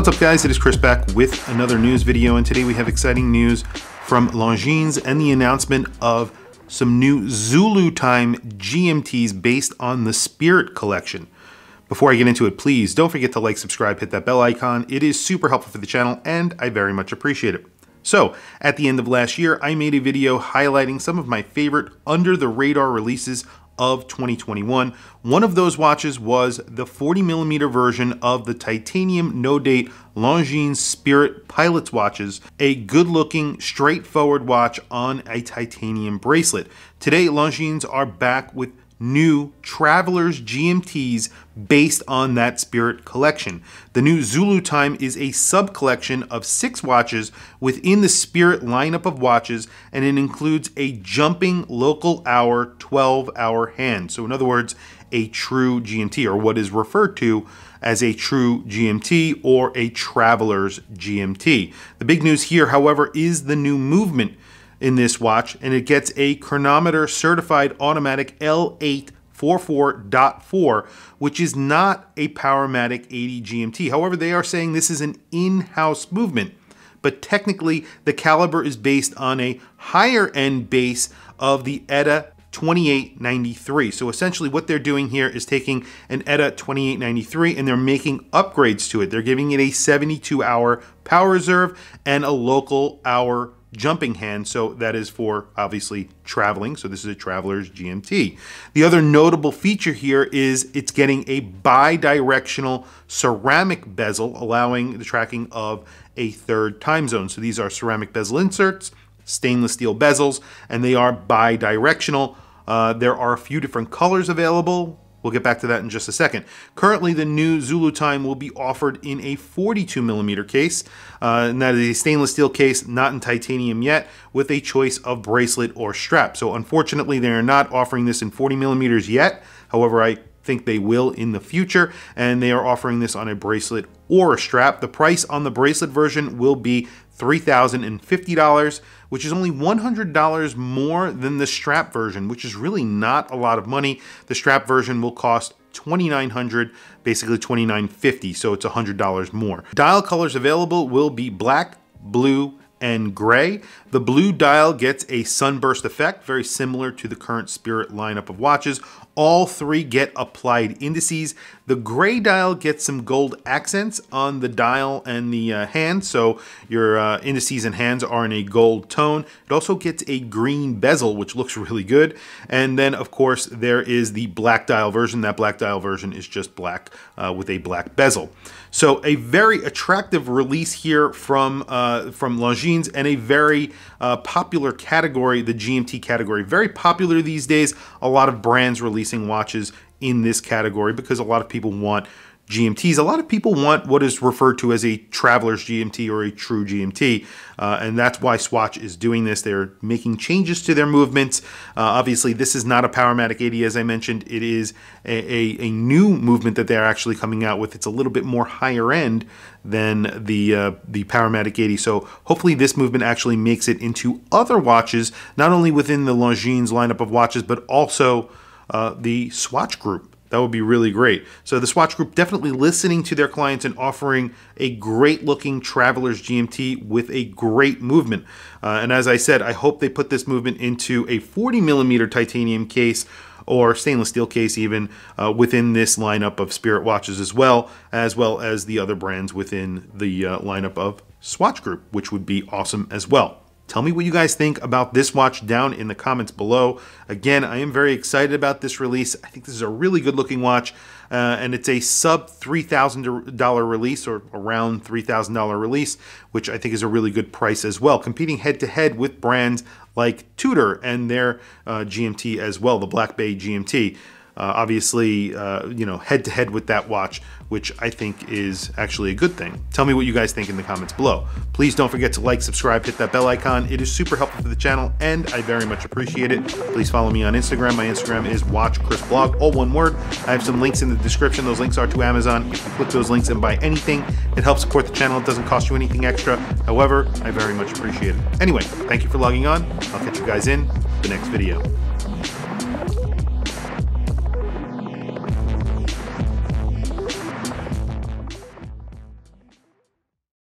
What's up guys, it is Chris back with another news video and today we have exciting news from Longines and the announcement of some new Zulu Time GMTs based on the Spirit collection. Before I get into it, please don't forget to like, subscribe, hit that bell icon. It is super helpful for the channel and I very much appreciate it. So, at the end of last year, I made a video highlighting some of my favorite under the radar releases of 2021. One of those watches was the 40 millimeter version of the titanium no date Longines Spirit Pilots watches, a good looking, straightforward watch on a titanium bracelet. Today, Longines are back with new Travelers GMTs based on that Spirit collection. The new Zulu Time is a sub collection of six watches within the Spirit lineup of watches, and it includes a jumping local hour 12 hour hand. So, in other words, a true GMT, or what is referred to as a true GMT or a Traveler's GMT. The big news here, however, is the new movement in this watch, and it gets a chronometer certified automatic L844.4, which is not a Powermatic 80 GMT. However, they are saying this is an in-house movement, but technically the caliber is based on a higher end base of the ETA 2893. So essentially what they're doing here is taking an ETA 2893 and they're making upgrades to it. They're giving it a 72 hour power reserve and a local hour jumping hand, so that is for obviously traveling. So this is a traveler's GMT. The other notable feature here is it's getting a bi-directional ceramic bezel, allowing the tracking of a third time zone. So these are ceramic bezel inserts, stainless steel bezels, and they are bi-directional. Uh, there are a few different colors available. We'll get back to that in just a second. Currently, the new Zulu Time will be offered in a 42 millimeter case, uh, and that is a stainless steel case, not in titanium yet, with a choice of bracelet or strap. So unfortunately, they are not offering this in 40 millimeters yet. However, I think they will in the future, and they are offering this on a bracelet or a strap. The price on the bracelet version will be $3,050, which is only $100 more than the strap version, which is really not a lot of money. The strap version will cost 2900 basically 2950 so it's $100 more. Dial colors available will be black, blue, and gray. The blue dial gets a sunburst effect, very similar to the current Spirit lineup of watches. All three get applied indices. The gray dial gets some gold accents on the dial and the uh, hand, so your uh, indices and hands are in a gold tone. It also gets a green bezel, which looks really good. And then, of course, there is the black dial version. That black dial version is just black uh, with a black bezel. So a very attractive release here from uh, from Longines and a very uh, popular category, the GMT category. Very popular these days. A lot of brands releasing watches in this category because a lot of people want GMTs. A lot of people want what is referred to as a traveler's GMT or a true GMT, uh, and that's why Swatch is doing this. They're making changes to their movements. Uh, obviously, this is not a Powermatic 80, as I mentioned. It is a, a, a, new movement that they're actually coming out with. It's a little bit more higher end than the uh, the Powermatic 80. So hopefully, this movement actually makes it into other watches, not only within the Longines lineup of watches, but also uh, the Swatch group. That would be really great. So the Swatch Group definitely listening to their clients and offering a great looking Traveler's GMT with a great movement. Uh, and as I said, I hope they put this movement into a 40 millimeter titanium case or stainless steel case even uh, within this lineup of Spirit watches as well, as well as the other brands within the uh, lineup of Swatch Group, which would be awesome as well. Tell me what you guys think about this watch down in the comments below. Again, I am very excited about this release. I think this is a really good looking watch, uh, and it's a sub $3,000 release or around $3,000 release, which I think is a really good price as well, competing head to head with brands like Tudor and their uh, GMT as well, the Black Bay GMT. Uh, obviously, uh, you know, head to head with that watch, which I think is actually a good thing. Tell me what you guys think in the comments below. Please don't forget to like, subscribe, hit that bell icon. It is super helpful for the channel and I very much appreciate it. Please follow me on Instagram. My Instagram is Watch Chris Blog, all one word. I have some links in the description. Those links are to Amazon. If you click those links and buy anything, it helps support the channel. It doesn't cost you anything extra. However, I very much appreciate it. Anyway, thank you for logging on. I'll catch you guys in the next video.